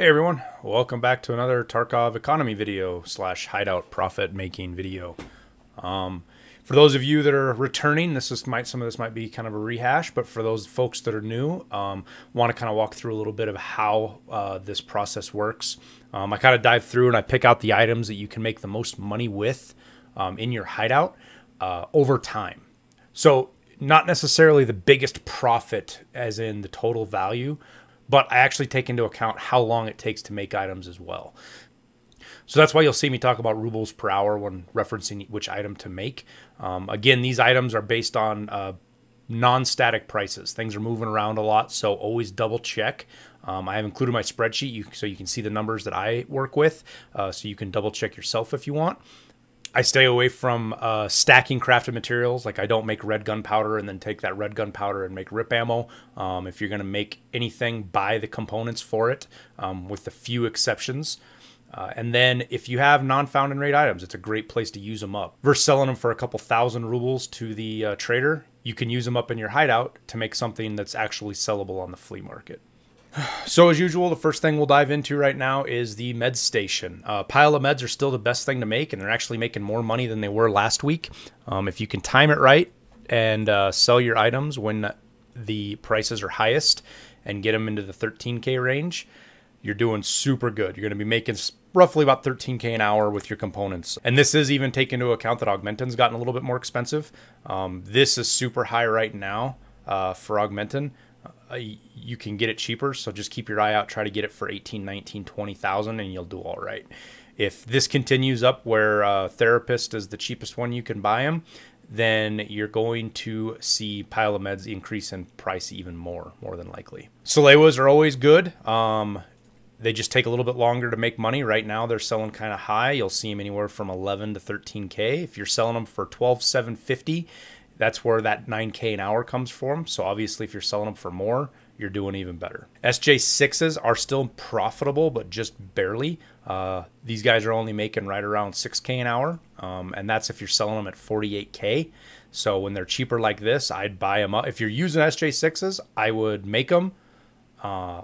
Hey everyone, welcome back to another Tarkov economy video slash hideout profit making video. Um, for those of you that are returning, this is might some of this might be kind of a rehash, but for those folks that are new, um, want to kind of walk through a little bit of how uh, this process works. Um, I kind of dive through and I pick out the items that you can make the most money with um, in your hideout uh, over time. So not necessarily the biggest profit as in the total value, but I actually take into account how long it takes to make items as well. So that's why you'll see me talk about rubles per hour when referencing which item to make. Um, again, these items are based on uh, non-static prices. Things are moving around a lot, so always double check. Um, I have included my spreadsheet you, so you can see the numbers that I work with, uh, so you can double check yourself if you want. I stay away from uh, stacking crafted materials. Like I don't make red gunpowder and then take that red gunpowder and make rip ammo. Um, if you're going to make anything, buy the components for it, um, with a few exceptions. Uh, and then if you have non-found and raid items, it's a great place to use them up. Versus selling them for a couple thousand rubles to the uh, trader, you can use them up in your hideout to make something that's actually sellable on the flea market. So as usual, the first thing we'll dive into right now is the med station. Uh, pile of meds are still the best thing to make, and they're actually making more money than they were last week. Um, if you can time it right and uh, sell your items when the prices are highest and get them into the 13k range, you're doing super good. You're going to be making roughly about 13k an hour with your components. And this is even taking into account that Augmentin's gotten a little bit more expensive. Um, this is super high right now uh, for Augmentin you can get it cheaper. So just keep your eye out. Try to get it for 18, 19, 20,000 and you'll do all right. If this continues up where uh, Therapist is the cheapest one you can buy them, then you're going to see pile of meds increase in price even more, more than likely. Salewas are always good. Um, they just take a little bit longer to make money. Right now, they're selling kind of high. You'll see them anywhere from 11 to 13k. If you're selling them for 12,750, that's where that 9K an hour comes from. So obviously, if you're selling them for more, you're doing even better. SJ6s are still profitable, but just barely. Uh, these guys are only making right around 6K an hour, um, and that's if you're selling them at 48K. So when they're cheaper like this, I'd buy them up. If you're using SJ6s, I would make them, uh,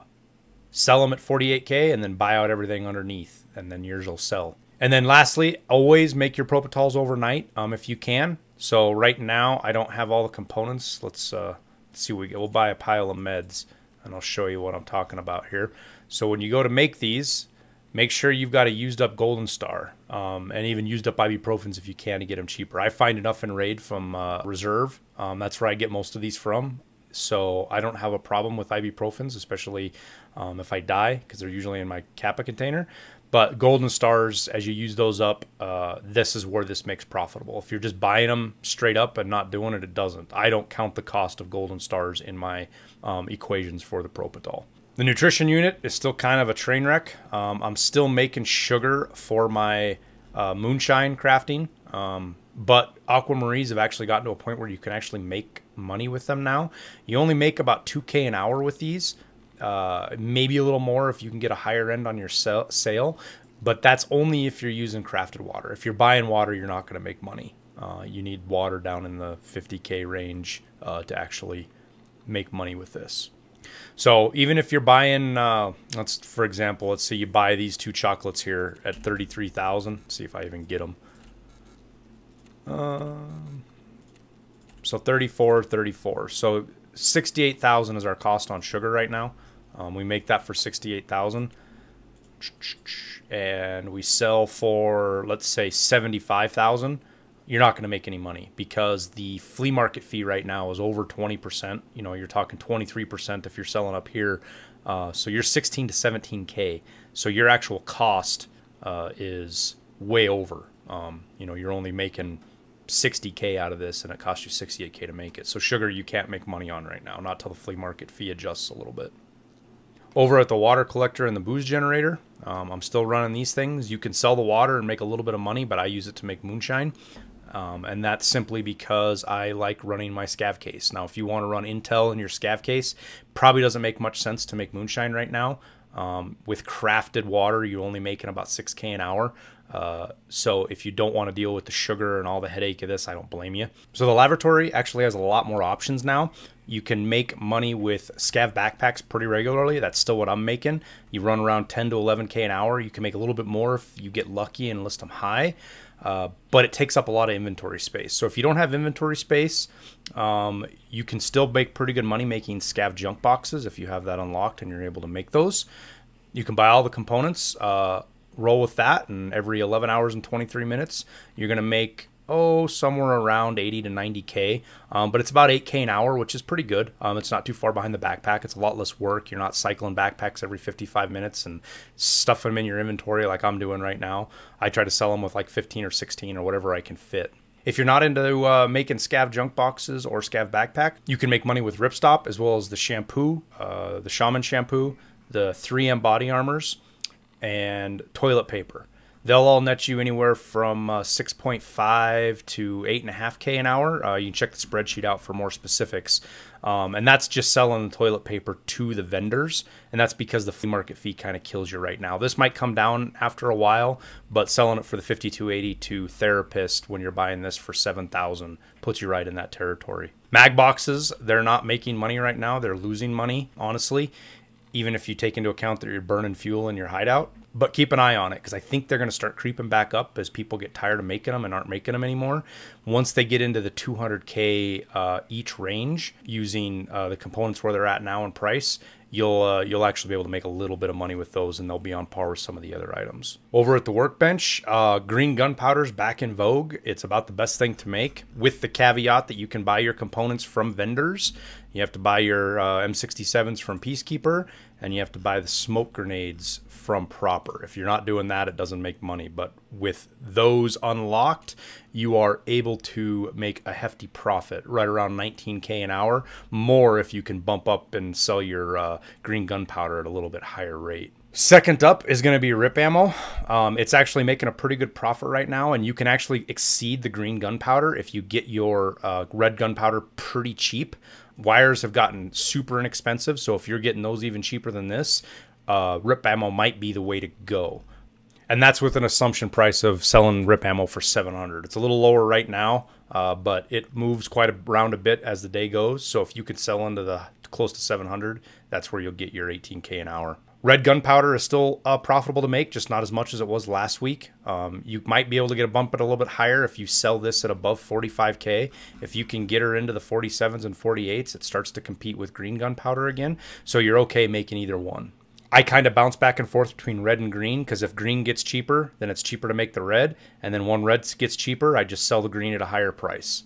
sell them at 48K, and then buy out everything underneath, and then yours will sell. And then lastly, always make your propitals overnight um, if you can. So right now I don't have all the components. Let's, uh, see we get. We'll buy a pile of meds and I'll show you what I'm talking about here. So when you go to make these, make sure you've got a used up Golden Star um, and even used up ibuprofens if you can to get them cheaper. I find enough in Raid from uh, Reserve. Um, that's where I get most of these from. So I don't have a problem with ibuprofens, especially um, if I die because they're usually in my Kappa container. But golden stars, as you use those up, uh, this is where this makes profitable. If you're just buying them straight up and not doing it, it doesn't. I don't count the cost of golden stars in my um, equations for the Propital. The nutrition unit is still kind of a train wreck. Um, I'm still making sugar for my uh, moonshine crafting, um, but aquamarines have actually gotten to a point where you can actually make money with them now. You only make about 2K an hour with these, uh, maybe a little more if you can get a higher end on your sale, but that's only if you're using crafted water. If you're buying water, you're not going to make money. Uh, you need water down in the 50k range uh, to actually make money with this. So even if you're buying, uh, let's for example, let's say you buy these two chocolates here at 33,000. See if I even get them. Um, so 34, 34. So 68,000 is our cost on sugar right now. Um, we make that for 68,000 and we sell for let's say 75,000 you're not going to make any money because the flea market fee right now is over 20%. You know, you're talking 23% if you're selling up here. Uh, so you're 16 to 17K. So your actual cost uh, is way over. Um, you know, you're only making 60K out of this and it costs you 68K to make it. So sugar you can't make money on right now, not till the flea market fee adjusts a little bit. Over at the water collector and the booze generator, um, I'm still running these things. You can sell the water and make a little bit of money, but I use it to make moonshine. Um, and that's simply because I like running my scav case. Now, if you want to run Intel in your scav case, probably doesn't make much sense to make moonshine right now. Um, with crafted water, you're only making about 6K an hour. Uh, so if you don't want to deal with the sugar and all the headache of this, I don't blame you. So the laboratory actually has a lot more options now. You can make money with scav backpacks pretty regularly. That's still what I'm making. You run around 10 to 11k an hour. You can make a little bit more if you get lucky and list them high. Uh, but it takes up a lot of inventory space. So if you don't have inventory space, um, you can still make pretty good money making scav junk boxes if you have that unlocked and you're able to make those. You can buy all the components, uh, roll with that, and every 11 hours and 23 minutes, you're going to make oh somewhere around 80 to 90k um, but it's about 8k an hour which is pretty good. Um, it's not too far behind the backpack. It's a lot less work. You're not cycling backpacks every 55 minutes and stuffing them in your inventory like i'm doing right now. I try to sell them with like 15 or 16 or whatever i can fit. If you're not into uh, making scav junk boxes or scav backpack you can make money with ripstop as well as the shampoo uh, the shaman shampoo the 3m body armors and toilet paper They'll all net you anywhere from uh, 6.5 to 8.5K an hour. Uh, you can check the spreadsheet out for more specifics. Um, and that's just selling the toilet paper to the vendors. And that's because the flea market fee kind of kills you right now. This might come down after a while, but selling it for the 5280 to therapist when you're buying this for 7000 puts you right in that territory. Mag boxes, they're not making money right now. They're losing money, honestly even if you take into account that you're burning fuel in your hideout. But keep an eye on it because I think they're going to start creeping back up as people get tired of making them and aren't making them anymore. Once they get into the 200k uh, each range using uh, the components where they're at now in price, you'll uh, you'll actually be able to make a little bit of money with those, and they'll be on par with some of the other items. Over at the workbench, uh, green gunpowder is back in vogue. It's about the best thing to make, with the caveat that you can buy your components from vendors. You have to buy your uh, M67s from Peacekeeper, and you have to buy the smoke grenades from Prapor. If you're not doing that, it doesn't make money. But with those unlocked, you are able to make a hefty profit, right around 19k an hour. More if you can bump up and sell your uh, green gunpowder at a little bit higher rate. Second up is going to be rip ammo. Um, it's actually making a pretty good profit right now, and you can actually exceed the green gunpowder if you get your uh, red gunpowder pretty cheap. Wires have gotten super inexpensive, so if you're getting those even cheaper than this, uh, rip ammo might be the way to go. And that's with an assumption price of selling rip ammo for 700. It's a little lower right now, uh, but it moves quite around a bit as the day goes. So if you could sell into the close to 700, that's where you'll get your 18k an hour. Red gunpowder is still uh, profitable to make, just not as much as it was last week. Um, you might be able to get a bump it a little bit higher if you sell this at above 45k. If you can get her into the 47s and 48s, it starts to compete with green gunpowder again. So you're okay making either one. I kind of bounce back and forth between red and green because if green gets cheaper, then it's cheaper to make the red. And then when red gets cheaper, I just sell the green at a higher price.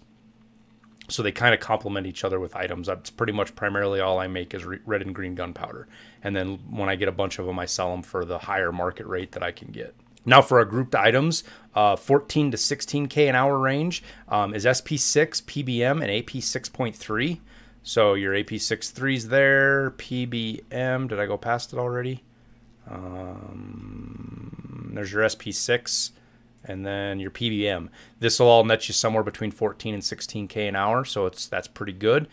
So they kind of complement each other with items. That's pretty much primarily all I make is red and green gunpowder. And then when I get a bunch of them, I sell them for the higher market rate that I can get. Now for our grouped items, uh, 14 to 16K an hour range um, is SP6, PBM, and AP 6.3. So your AP63 is there. PBM, did I go past it already? Um, there's your SP6 and then your PBM. This will all net you somewhere between 14 and 16k an hour, so it's that's pretty good.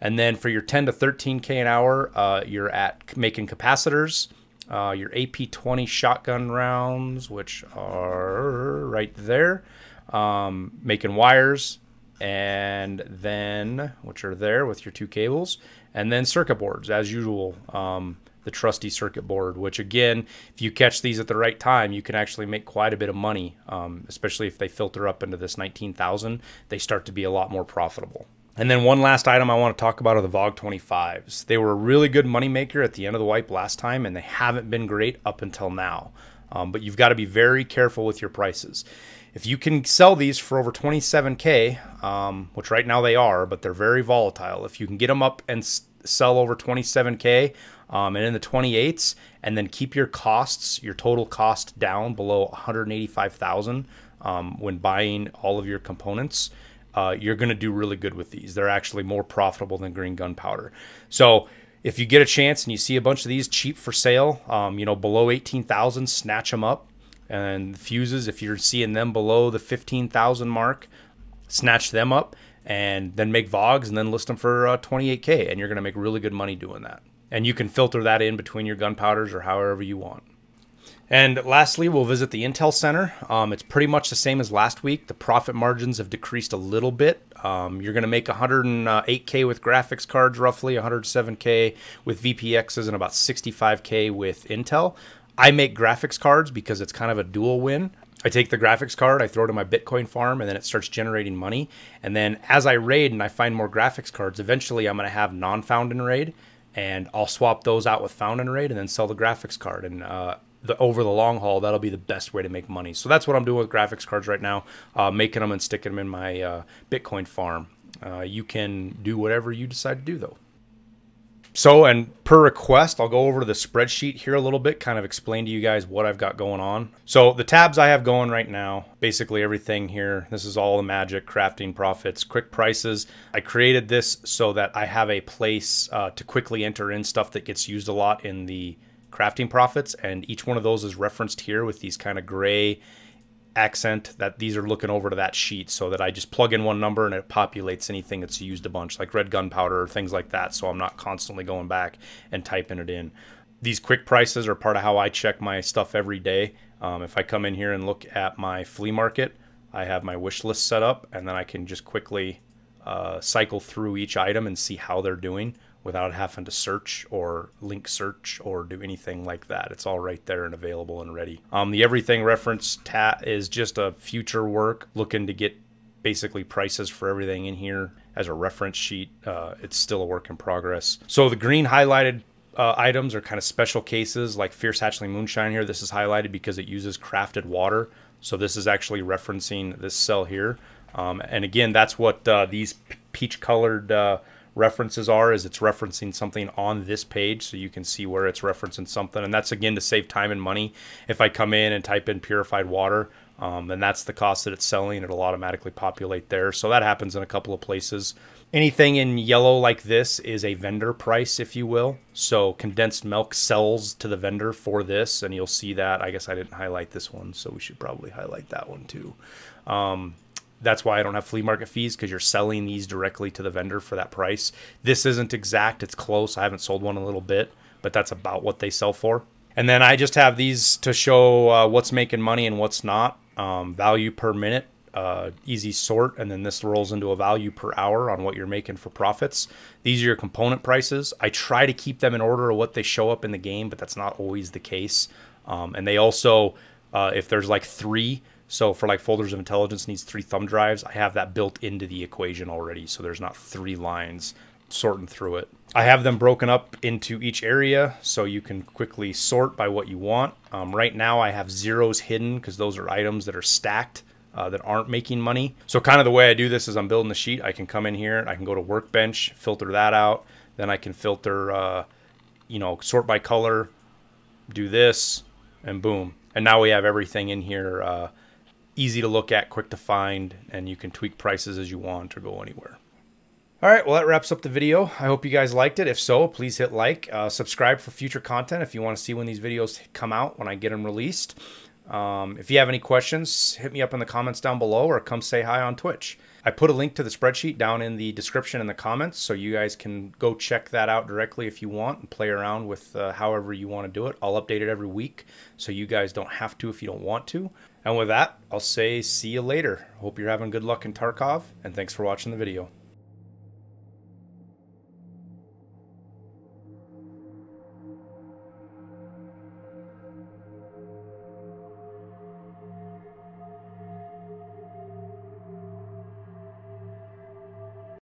And then for your 10 to 13k an hour, uh, you're at making capacitors, uh, your AP20 shotgun rounds, which are right there, um, making wires, and then which are there with your two cables, and then circuit boards as usual. Um, the trusty circuit board, which again, if you catch these at the right time, you can actually make quite a bit of money, um, especially if they filter up into this 19,000. They start to be a lot more profitable. And then one last item I want to talk about are the VOG 25s. They were a really good moneymaker at the end of the wipe last time, and they haven't been great up until now. Um, but you've got to be very careful with your prices if you can sell these for over 27k, um, which right now they are, but they're very volatile. If you can get them up and sell over 27k um, and in the 28s, and then keep your costs, your total cost down below 185,000 um, when buying all of your components, uh, you're going to do really good with these. They're actually more profitable than green gunpowder. So if you get a chance and you see a bunch of these cheap for sale, um, you know, below 18,000, snatch them up and fuses if you're seeing them below the 15,000 mark snatch them up and then make vogs and then list them for uh, 28k and you're going to make really good money doing that and you can filter that in between your gunpowders or however you want And lastly, we'll visit the Intel Center. Um, it's pretty much the same as last week. The profit margins have decreased a little bit. Um, you're going to make 108K with graphics cards, roughly 107K with VPXs, and about 65K with Intel. I make graphics cards because it's kind of a dual win. I take the graphics card, I throw it in my Bitcoin farm, and then it starts generating money. And then as I raid and I find more graphics cards, eventually I'm going to have non-found in raid, and I'll swap those out with found in raid, and then sell the graphics card. And uh, the over the long haul, that'll be the best way to make money. So that's what I'm doing with graphics cards right now, uh, making them and sticking them in my uh, Bitcoin farm. Uh, you can do whatever you decide to do though. So, and per request, I'll go over to the spreadsheet here a little bit, kind of explain to you guys what I've got going on. So, the tabs I have going right now, basically everything here, this is all the magic, crafting profits, quick prices. I created this so that I have a place uh, to quickly enter in stuff that gets used a lot in the crafting profits, and each one of those is referenced here with these kind of gray accent that these are looking over to that sheet so that I just plug in one number and it populates anything that's used a bunch, like red gunpowder or things like that. So I'm not constantly going back and typing it in. These quick prices are part of how I check my stuff every day. Um, if I come in here and look at my flea market, I have my wish list set up and then I can just quickly uh, cycle through each item and see how they're doing without having to search or link search or do anything like that. It's all right there and available and ready. Um, the everything reference tat is just a future work looking to get basically prices for everything in here as a reference sheet. Uh, it's still a work in progress. So the green highlighted uh, items are kind of special cases like Fierce Hatchling Moonshine here. This is highlighted because it uses crafted water. So this is actually referencing this cell here. Um, and again, that's what uh, these peach colored uh, references are is it's referencing something on this page so you can see where it's referencing something. And that's again to save time and money. If i come in and type in purified water um, and that's the cost that it's selling. It'll automatically populate there. So that happens in a couple of places. Anything in yellow like this is a vendor price if you will. So condensed milk sells to the vendor for this and you'll see that. I guess i didn't highlight this one so we should probably highlight that one too. Um, that's why I don't have flea market fees because you're selling these directly to the vendor for that price. This isn't exact, it's close. I haven't sold one a little bit, but that's about what they sell for. And then I just have these to show uh, what's making money and what's not. Um, value per minute, uh, easy sort, and then this rolls into a value per hour on what you're making for profits. These are your component prices. I try to keep them in order of what they show up in the game, but that's not always the case. Um, and they also, uh, if there's like three, so for like folders of intelligence needs three thumb drives, I have that built into the equation already. So there's not three lines sorting through it. I have them broken up into each area so you can quickly sort by what you want. Um, right now I have zeros hidden because those are items that are stacked. Uh, that aren't making money. So kind of the way I do this is I'm building the sheet. I can come in here, I can go to workbench, filter that out. Then I can filter, uh, you know, sort by color, do this, and boom. And now we have everything in here uh, easy to look at, quick to find, and you can tweak prices as you want or go anywhere. All right, well, that wraps up the video. I hope you guys liked it. If so, please hit like, uh, subscribe for future content if you want to see when these videos come out, when I get them released. Um, if you have any questions, hit me up in the comments down below or come say hi on Twitch. I put a link to the spreadsheet down in the description in the comments, so you guys can go check that out directly if you want and play around with uh, however you want to do it. I'll update it every week, so you guys don't have to if you don't want to. And with that, I'll say see you later. Hope you're having good luck in Tarkov, and thanks for watching the video.